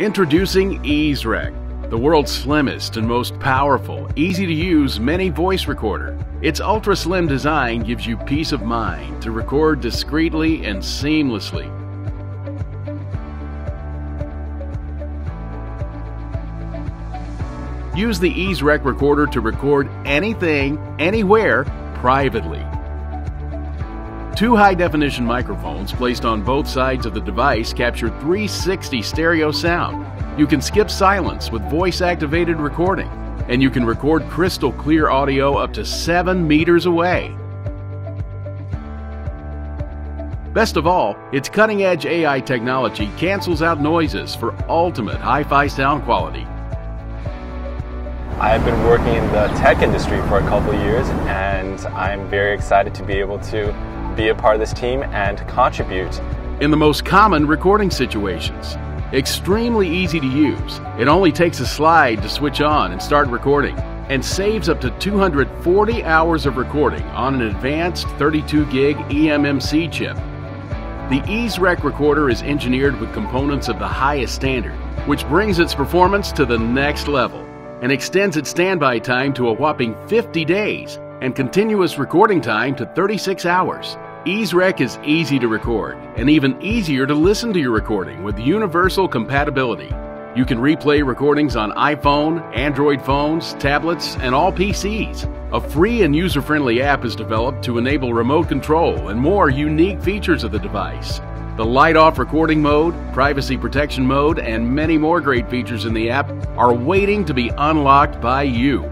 Introducing iZYREC, the world's slimmest and most powerful, easy to use mini voice recorder. Its ultra slim design gives you peace of mind to record discreetly and seamlessly. Use the iZYREC recorder to record anything, anywhere, privately. Two high definition microphones placed on both sides of the device capture 360 stereo sound. You can skip silence with voice activated recording, and you can record crystal clear audio up to 7 meters away. Best of all, its cutting edge AI technology cancels out noises for ultimate hi fi sound quality. I have been working in the tech industry for a couple years, and I'm very excited to be able to be a part of this team and contribute. In the most common recording situations, extremely easy to use. It only takes a slide to switch on and start recording, and saves up to 240 hours of recording on an advanced 32 gig eMMC chip. The iZYREC recorder is engineered with components of the highest standard, which brings its performance to the next level and extends its standby time to a whopping 50 days and continuous recording time to 36 hours. iZYREC is easy to record and even easier to listen to your recording with universal compatibility. You can replay recordings on iPhone, Android phones, tablets, and all PCs. A free and user friendly app is developed to enable remote control and more unique features of the device. The light off recording mode, privacy protection mode, and many more great features in the app are waiting to be unlocked by you.